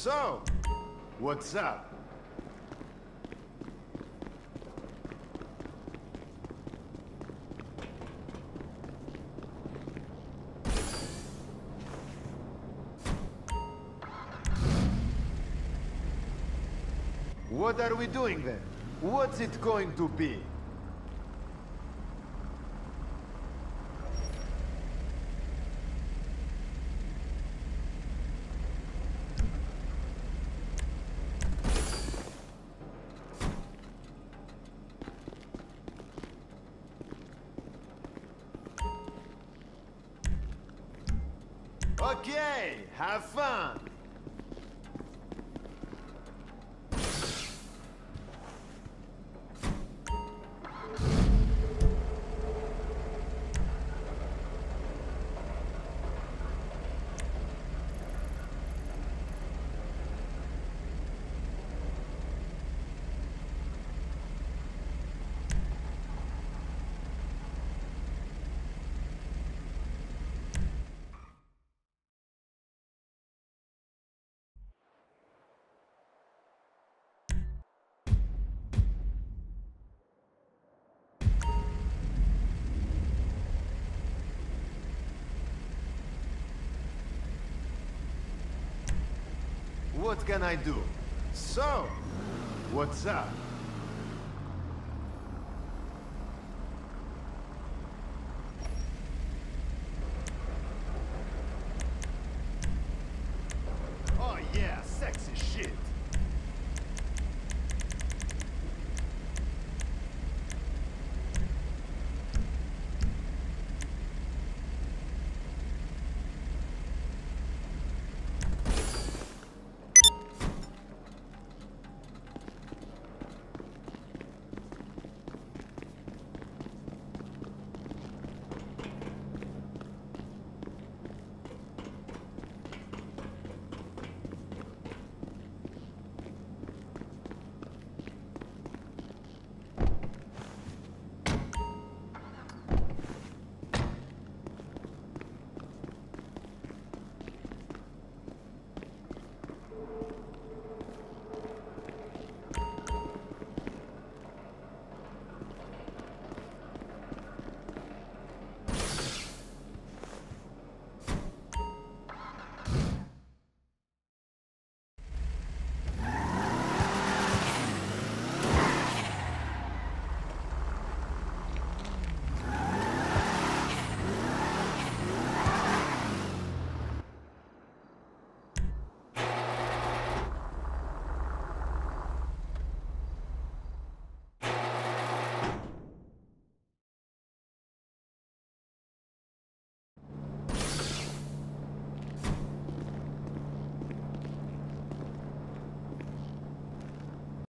So, what's up? What are we doing then? What's it going to be? Okay, have fun! What can I do? So, what's up?